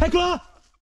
哎哥